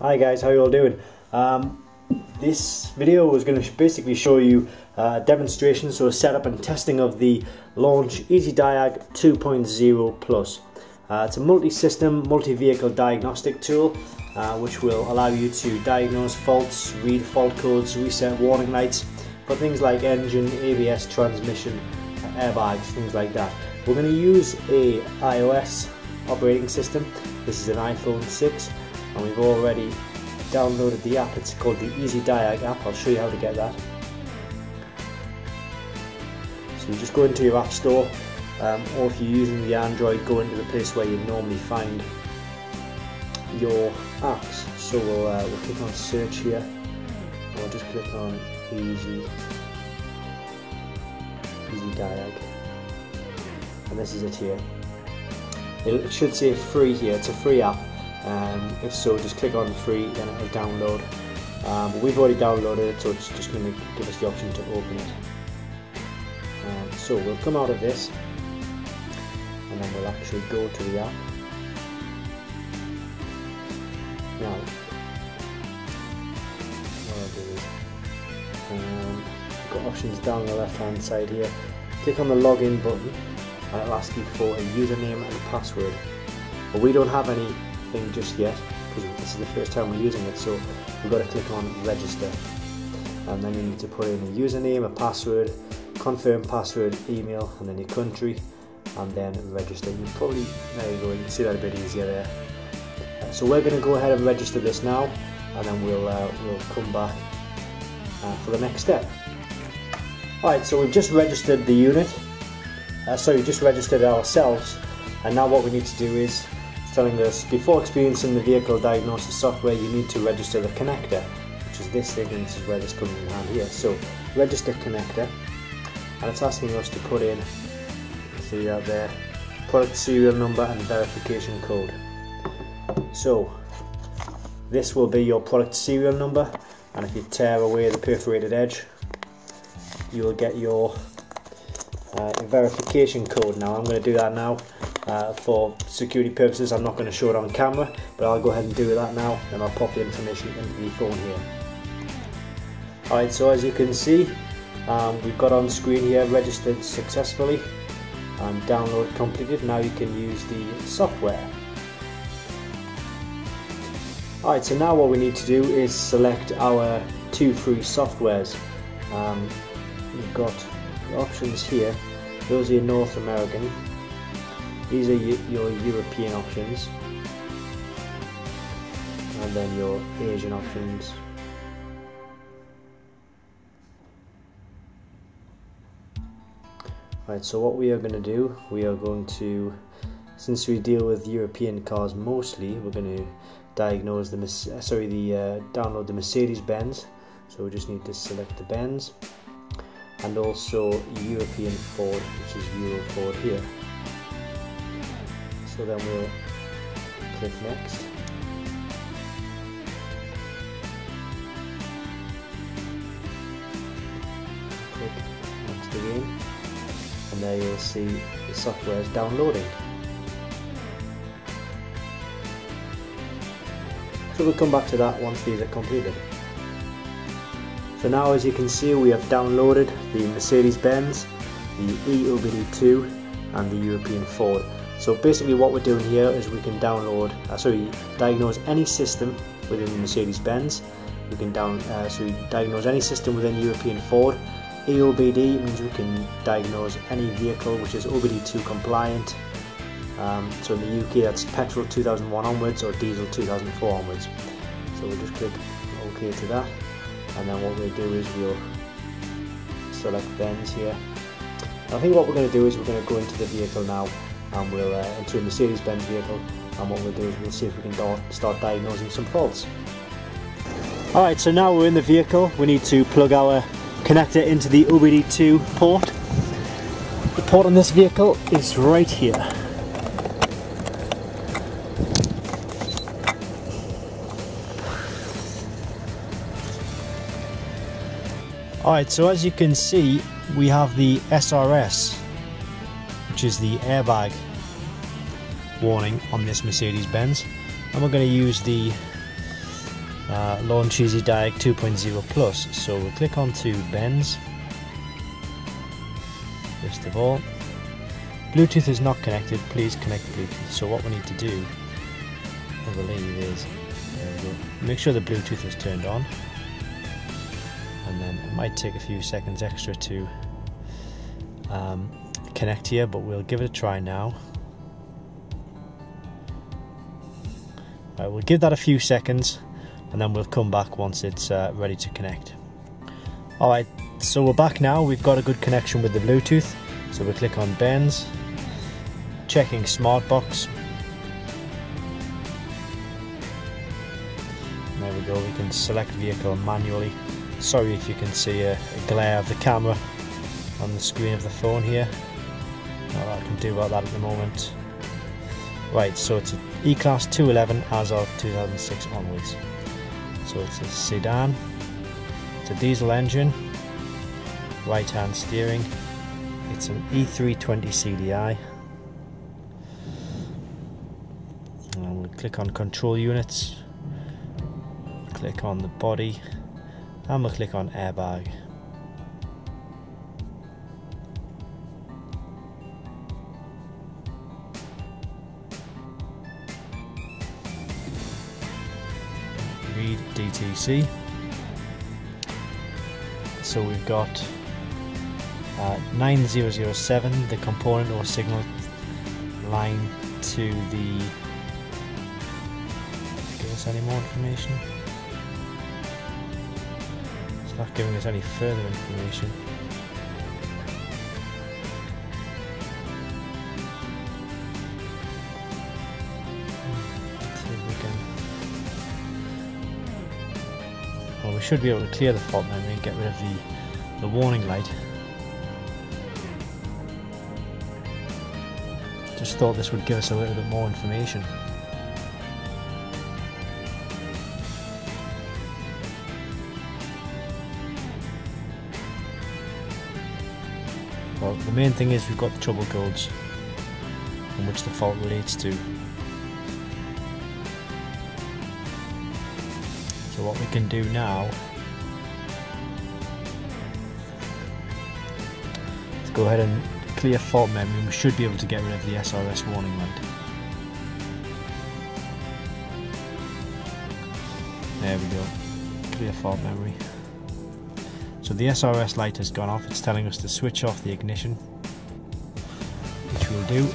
Hi guys, how you all doing? Um, this video is going to basically show you a demonstration, so a setup and testing of the Launch EasyDiag 2.0 Plus. Uh, it's a multi-system, multi-vehicle diagnostic tool uh, which will allow you to diagnose faults, read fault codes, reset warning lights for things like engine, ABS, transmission, airbags, things like that. We're going to use a iOS operating system. This is an iPhone 6 and we've already downloaded the app. It's called the Easy Diag app. I'll show you how to get that. So you just go into your app store um, or if you're using the Android go into the place where you normally find your apps. So we'll, uh, we'll click on search here and we'll just click on Easy Easy Diag and this is it here. It should say free here, it's a free app. Um, if so, just click on free and it'll download. Um, but we've already downloaded it, so it's just going to give us the option to open it. Um, so we'll come out of this and then we'll actually go to the app. Now, um, got options down the left hand side here. Click on the login button and it'll ask you for a username and a password. But we don't have anything just yet because this is the first time we're using it so we've got to click on register and then you need to put in a username, a password, confirm password, email and then your country and then register. You probably, there you go, you can see that a bit easier there. So we're going to go ahead and register this now and then we'll, uh, we'll come back uh, for the next step. Alright, so we've just registered the unit uh, so we just registered ourselves and now what we need to do is telling us before experiencing the vehicle diagnosis software you need to register the connector which is this thing and this is where this comes in hand here. So register connector and it's asking us to put in see that there product serial number and verification code. So this will be your product serial number and if you tear away the perforated edge you will get your uh, verification code. Now. I'm going to do that now uh, for security purposes. I'm not going to show it on camera, but I'll go ahead and do that now and I'll pop the information into the phone here. Alright, so as you can see, um, we've got on screen here registered successfully and download completed. Now you can use the software. Alright, so now what we need to do is select our two free softwares. Um, we've got options here those are North American these are your European options. And then your Asian options. Right so what we are going to do we are going to since we deal with European cars mostly we're going to diagnose the sorry the uh, download the Mercedes-Benz so we just need to select the Benz. And also European Ford which is Euro Ford here so then we'll click next. Click next again. And there you'll see the software is downloading. So we'll come back to that once these are completed. So now as you can see we have downloaded the Mercedes-Benz, the eOBD2 and the European Ford. So basically what we're doing here is we can download, uh, sorry, diagnose any system within Mercedes-Benz. We can down, uh, so we diagnose any system within European Ford. eOBD means we can diagnose any vehicle which is OBD2 compliant. Um, so in the UK that's petrol 2001 onwards or diesel 2004 onwards. So we'll just click OK to that and then what we'll do is we'll select Benz here I think what we're going to do is we're going to go into the vehicle now and we'll uh, into a Mercedes-Benz vehicle and what we'll do is we'll see if we can start diagnosing some faults. Alright so now we're in the vehicle. We need to plug our connector into the OBD2 port. The port on this vehicle is right here. Alright, so as you can see, we have the SRS, which is the airbag warning on this Mercedes-Benz. And we're going to use the uh, Easy Diag 2.0 Plus. So we'll click on to Benz. First of all, Bluetooth is not connected, please connect Bluetooth. So what we need to do, I believe is, make sure the Bluetooth is turned on. And then it might take a few seconds extra to um, connect here, but we'll give it a try now. Right, we'll give that a few seconds and then we'll come back once it's uh, ready to connect. Alright, so we're back now. We've got a good connection with the Bluetooth. So we click on Benz, checking Smartbox. There we go, we can select vehicle manually. Sorry if you can see a, a glare of the camera on the screen of the phone here. Not I can do about that at the moment. Right, so it's an E-Class 211 as of 2006 onwards. So it's a sedan, it's a diesel engine, right hand steering, it's an E320 CDI. And we'll click on control units, click on the body, and we'll click on airbag. Read DTC. So we've got uh, 9007, the component or signal line to the. Give us any more information? It's not giving us any further information. Well, we should be able to clear the fault memory and get rid of the, the warning light. Just thought this would give us a little bit more information. Well, the main thing is we've got the trouble codes in which the fault relates to. So what we can do now is go ahead and clear fault memory. We should be able to get rid of the SRS warning light. There we go. Clear fault memory. So the SRS light has gone off. It's telling us to switch off the ignition, which we'll do.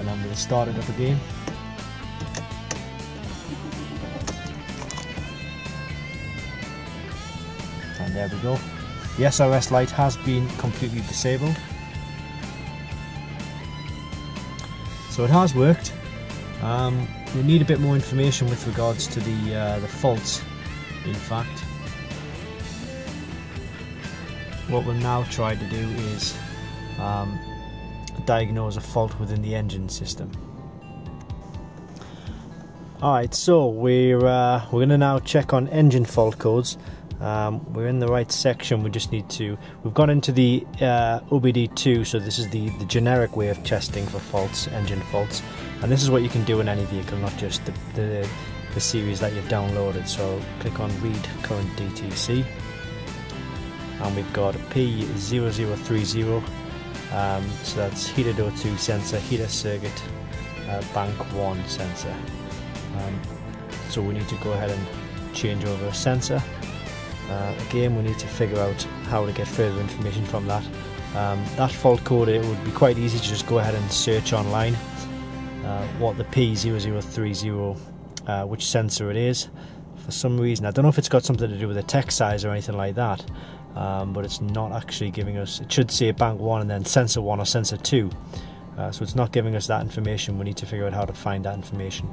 And then we'll start it up again. And there we go. The SRS light has been completely disabled. So it has worked. Um, we need a bit more information with regards to the uh, the faults in fact. What we'll now try to do is um, diagnose a fault within the engine system. Alright, so we're uh, we're going to now check on engine fault codes um, we're in the right section. We just need to we've gone into the uh, OBD2 so this is the the generic way of testing for faults engine faults. And this is what you can do in any vehicle not just the, the, the series that you've downloaded. So click on read current DTC and we've got P0030 um, so that's heated O2 sensor heater circuit uh, bank 1 sensor. Um, so we need to go ahead and change over a sensor uh, again, we need to figure out how to get further information from that. Um, that fault code, it would be quite easy to just go ahead and search online uh, what the P0030, uh, which sensor it is. For some reason, I don't know if it's got something to do with the text size or anything like that, um, but it's not actually giving us, it should say bank 1 and then sensor 1 or sensor 2. Uh, so it's not giving us that information, we need to figure out how to find that information.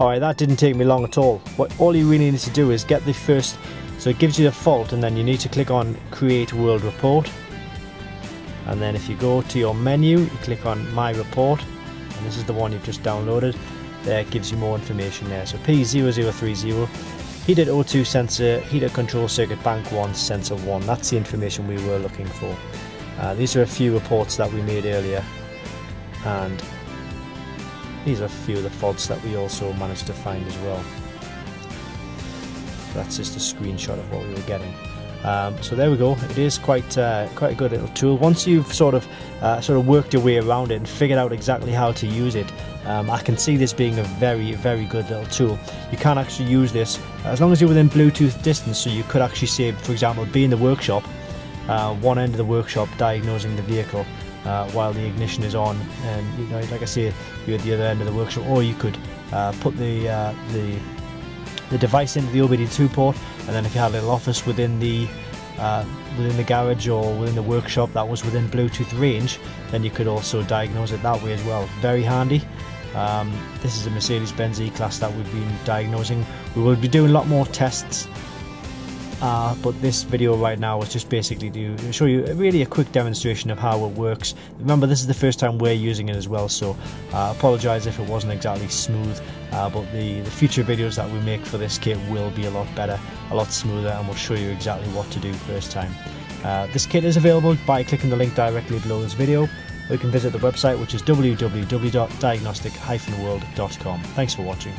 Alright, that didn't take me long at all. What all you really need to do is get the first, so it gives you the fault and then you need to click on create world report. And then if you go to your menu, you click on my report, and this is the one you've just downloaded. There it gives you more information there. So P0030, heated O2 sensor, heater control circuit bank 1, sensor 1. That's the information we were looking for. Uh, these are a few reports that we made earlier and these are a few of the faults that we also managed to find as well that's just a screenshot of what we were getting um, so there we go. It is quite uh, quite a good little tool. Once you've sort of uh, sort of worked your way around it and figured out exactly how to use it, um, I can see this being a very very good little tool. You can actually use this as long as you're within Bluetooth distance. So you could actually say, for example, be in the workshop, uh, one end of the workshop diagnosing the vehicle. Uh, while the ignition is on, and you know, like I say, you're at the other end of the workshop, or you could uh, put the uh, the the device into the OBD2 port and then if you had a little office within the uh, within the garage or within the workshop that was within Bluetooth range then you could also diagnose it that way as well. Very handy. Um, this is a Mercedes-Benz E-Class that we've been diagnosing. We will be doing a lot more tests uh, but this video right now is just basically to show you really a quick demonstration of how it works. Remember this is the first time we're using it as well so uh, apologise if it wasn't exactly smooth uh, but the, the future videos that we make for this kit will be a lot better, a lot smoother and we'll show you exactly what to do first time. Uh, this kit is available by clicking the link directly below this video or you can visit the website which is www.diagnostic-world.com. Thanks for watching.